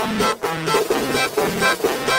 cuando, cuando.